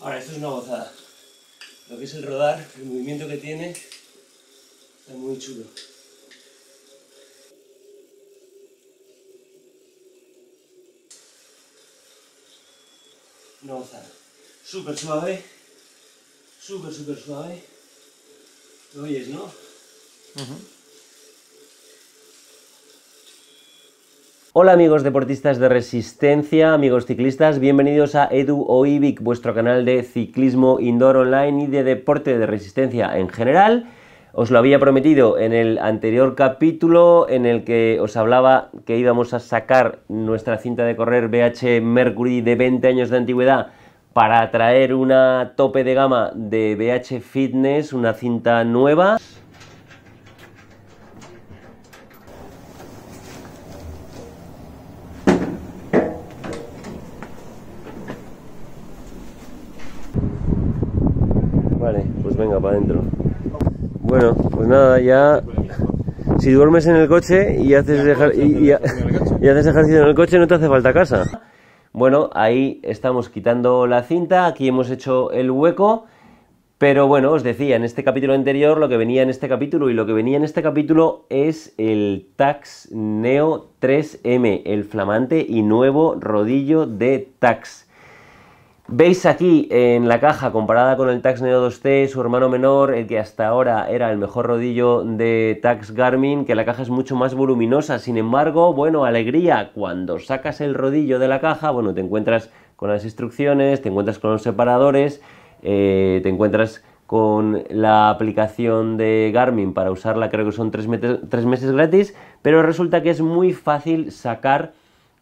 Ahora, esto es una gozada. Lo que es el rodar, el movimiento que tiene, está muy chulo. Una gozada. Súper suave. Súper, súper suave. Lo oyes, ¿no? Hola amigos deportistas de resistencia, amigos ciclistas, bienvenidos a Edu Oivic, vuestro canal de ciclismo indoor online y de deporte de resistencia en general. Os lo había prometido en el anterior capítulo en el que os hablaba que íbamos a sacar nuestra cinta de correr BH Mercury de 20 años de antigüedad para traer una tope de gama de BH Fitness, una cinta nueva. Vale, pues venga, para adentro. Bueno, pues nada, ya... Si duermes en el coche y haces, ejer- y, y- y haces ejercicio en el coche, no te hace falta casa. Bueno, ahí estamos quitando la cinta, aquí hemos hecho el hueco, pero bueno, os decía, en este capítulo anterior lo que venía en este capítulo y lo que venía en este capítulo es el Tax Neo 3M, el flamante y nuevo rodillo de Tax. Veis aquí en la caja comparada con el Tax Neo 2T, su hermano menor, el que hasta ahora era el mejor rodillo de Tax Garmin, que la caja es mucho más voluminosa. Sin embargo, bueno, alegría, cuando sacas el rodillo de la caja, bueno, te encuentras con las instrucciones, te encuentras con los separadores, eh, te encuentras con la aplicación de Garmin para usarla, creo que son tres, meses gratis, pero resulta que es muy fácil sacar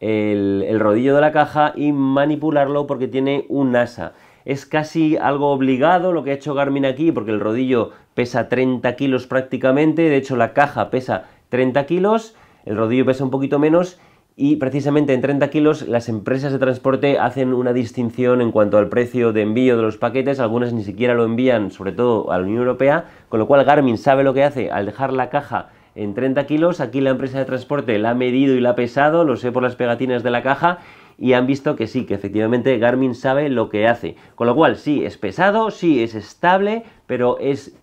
el, rodillo de la caja y manipularlo porque tiene un asa. Es casi algo obligado lo que ha hecho Garmin aquí porque el rodillo pesa 30 kilos prácticamente, de hecho la caja pesa 30 kilos, el rodillo pesa un poquito menos y precisamente en 30 kilos las empresas de transporte hacen una distinción en cuanto al precio de envío de los paquetes, algunas ni siquiera lo envían, sobre todo a la Unión Europea, con lo cual Garmin sabe lo que hace al dejar la caja en 30 kilos, aquí la empresa de transporte la ha medido y la ha pesado, lo sé por las pegatinas de la caja, y han visto que sí, que efectivamente Garmin sabe lo que hace. Con lo cual, sí, es pesado, sí, es estable, pero es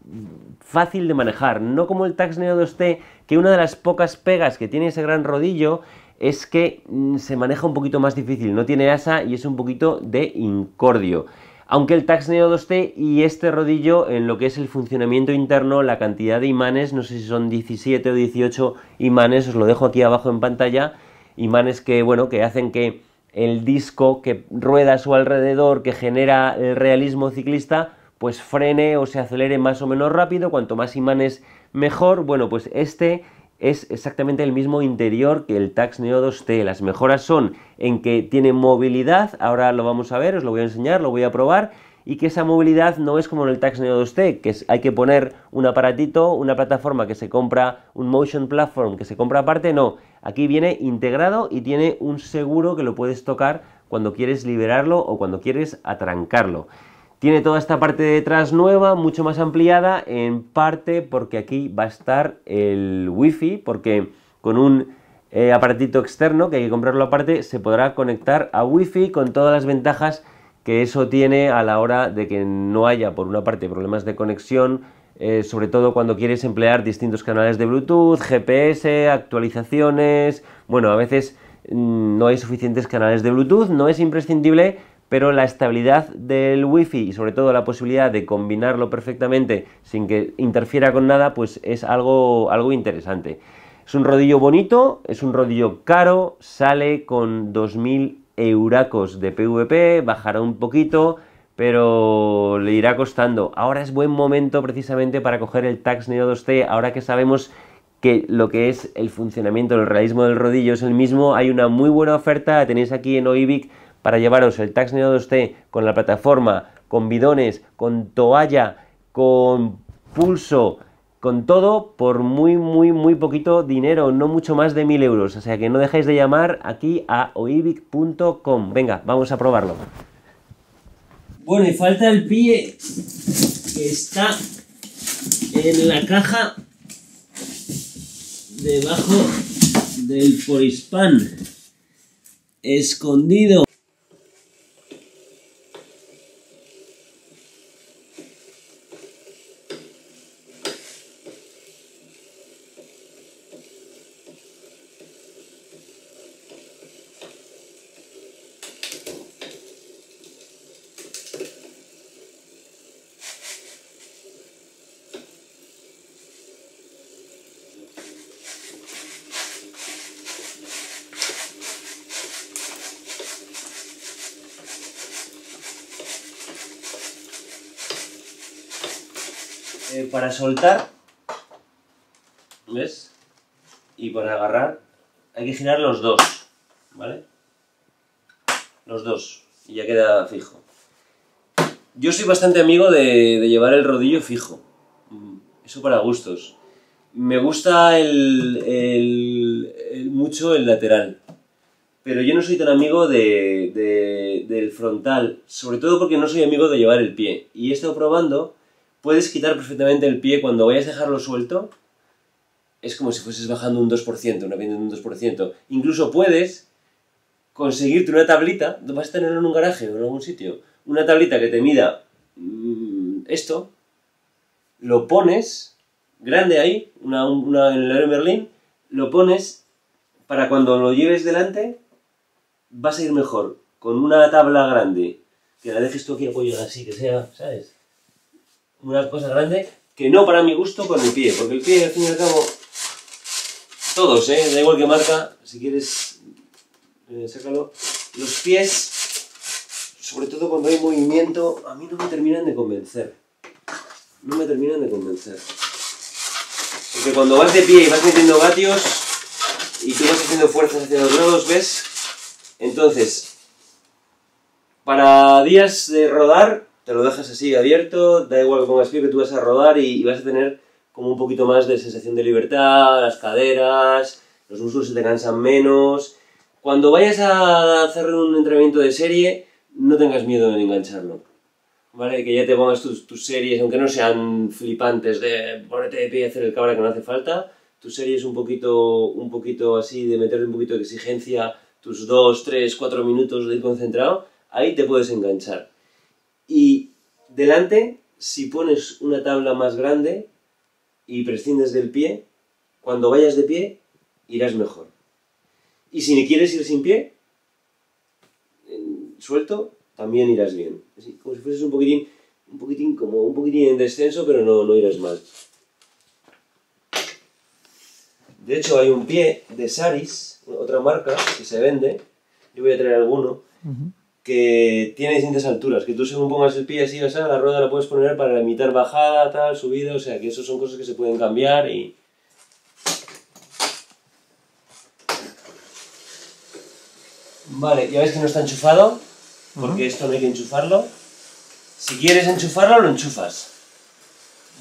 fácil de manejar. No como el Tax Neo 2T, que una de las pocas pegas que tiene ese gran rodillo es que mm, se maneja un poquito más difícil, no tiene asa y es un poquito de incordio. Aunque el Tax Neo 2T y este rodillo, en lo que es el funcionamiento interno, la cantidad de imanes, no sé si son 17 o 18 imanes, os lo dejo aquí abajo en pantalla, imanes que, bueno, que hacen que el disco que rueda a su alrededor, que genera el realismo ciclista, pues frene o se acelere más o menos rápido, cuanto más imanes mejor. Bueno, pues este es exactamente el mismo interior que el Tax Neo 2T. Las mejoras son en que tiene movilidad, ahora lo vamos a ver, os lo voy a enseñar, lo voy a probar, y que esa movilidad no es como en el Tax Neo 2T, que hay que poner un aparatito, una plataforma que se compra, un motion platform que se compra aparte, no, aquí viene integrado y tiene un seguro que lo puedes tocar cuando quieres liberarlo o cuando quieres atrancarlo. Tiene toda esta parte de detrás nueva, mucho más ampliada, en parte porque aquí va a estar el wifi, porque con un eh, aparatito externo, que hay que comprarlo aparte, se podrá conectar a wifi con todas las ventajas que eso tiene a la hora de que no haya, por una parte, problemas de conexión, eh, sobre todo cuando quieres emplear distintos canales de Bluetooth, GPS, actualizaciones, bueno, a veces mm, no hay suficientes canales de Bluetooth, no es imprescindible, pero la estabilidad del Wi-Fi y sobre todo la posibilidad de combinarlo perfectamente sin que interfiera con nada, pues es algo, algo interesante. Es un rodillo bonito, es un rodillo caro, sale con 2.000 euracos de PVP, bajará un poquito, pero le irá costando. Ahora es buen momento precisamente para coger el Tax Neo 2T, ahora que sabemos que lo que es el funcionamiento, el realismo del rodillo es el mismo, hay una muy buena oferta, tenéis aquí en Oivic para llevaros el Tax Neo 2T con la plataforma, con bidones, con toalla, con pulso, con todo por muy, muy, muy poquito dinero, no mucho más de 1000 euros. O sea que no dejéis de llamar aquí a oivic.com. Venga, vamos a probarlo. Bueno, y falta el pie que está en la caja debajo del Porispan. Escondido. Eh, para soltar, ¿ves? Y para agarrar hay que girar los dos, ¿vale? Los dos, y ya queda fijo. Yo soy bastante amigo de, llevar el rodillo fijo, mm, eso para gustos. Me gusta el, mucho el lateral, pero yo no soy tan amigo del frontal, sobre todo porque no soy amigo de llevar el pie. Y he estado probando, puedes quitar perfectamente el pie cuando vayas a dejarlo suelto, es como si fueses bajando un 2%, una pendiente de un 2%. Incluso puedes conseguirte una tablita, vas a tenerlo en un garaje o en algún sitio, una tablita que te mida mm, esto, lo pones grande ahí, una, en el Aero Merlin, lo pones para cuando lo lleves delante, vas a ir mejor con una tabla grande, que la dejes tú aquí apoyada así, que sea, ¿sabes? Una cosa grande, que no para mi gusto con el pie, porque el pie al fin y al cabo todos, ¿eh? Da igual que marca, si quieres, eh, sácalo. Los pies, sobre todo cuando hay movimiento, a mí no me terminan de convencer. No me terminan de convencer. Porque cuando vas de pie y vas metiendo gatios y tú vas haciendo fuerzas hacia los lados, ¿ves? Entonces, para días de rodar, te lo dejas así abierto, da igual que pongas pie que tú vas a rodar y vas a tener como un poquito más de sensación de libertad, las caderas, los músculos se te cansan menos. Cuando vayas a hacer un entrenamiento de serie, no tengas miedo en engancharlo. ¿Vale? Que ya te pongas tus, series, aunque no sean flipantes de ponerte de pie y hacer el cabra que no hace falta, tus series un poquito, un poquito así, de meterle un poquito de exigencia, tus 2, 3, 4 minutos de ir concentrado, ahí te puedes enganchar. Y delante, si pones una tabla más grande, y prescindes del pie, cuando vayas de pie irás mejor. Y si quieres ir sin pie, suelto, también irás bien. Así, como si fueses un poquitín, un poquitín, como un poquitín en descenso, pero no, no irás mal. De hecho, hay un pie de Saris, otra marca que se vende. Yo voy a traer alguno que tiene distintas alturas, que tú según pongas el pie así, o sea, la rueda la puedes poner para limitar bajada, tal, subida, o sea, que eso son cosas que se pueden cambiar y... Vale, ya ves que no está enchufado, porque esto no hay que enchufarlo. Si quieres enchufarlo, lo enchufas.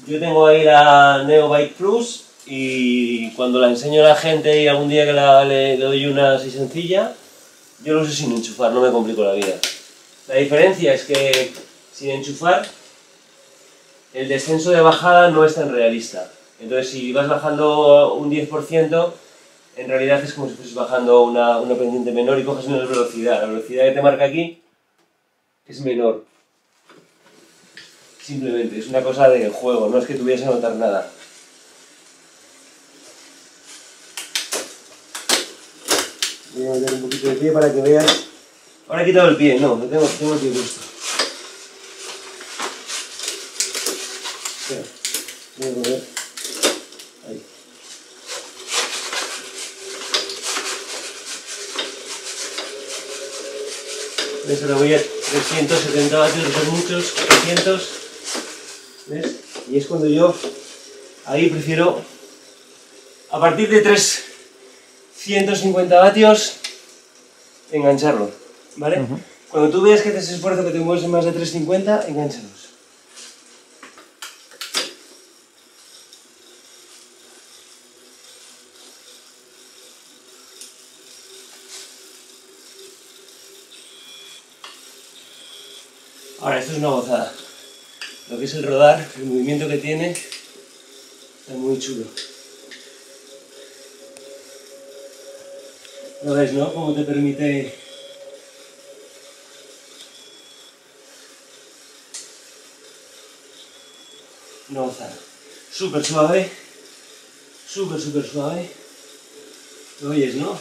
Yo tengo ahí la Neo Bike Plus y cuando la enseño a la gente y algún día que la, le, le doy una así sencilla, yo lo uso sin enchufar, no me complico la vida. La diferencia es que sin enchufar, el descenso de bajada no es tan realista. Entonces, si vas bajando un 10%, en realidad es como si fueses bajando una, una pendiente menor y coges menos velocidad. La velocidad que te marca aquí es menor. Simplemente, es una cosa de juego, no es que tuviese a notar nada. Voy a meter un poquito de pie para que veas. Ahora he quitado el pie, no, tengo, tengo el pie puesto. voy a poner. Ahí. ¿Ves? Ahora voy a 370 vatios, son muchos, 400. ¿Ves? Y es cuando yo ahí prefiero a partir de 3 150 vatios, engancharlo, ¿vale? Cuando tú veas que haces esfuerzo que te mueves en más de 350, enganchalos. Ahora, esto es una gozada. Lo que es el rodar, el movimiento que tiene, está muy chulo. Lo ves, ¿no? Cómo te permite... No gozar. Súper suave. Súper, súper suave. Lo oyes, ¿no?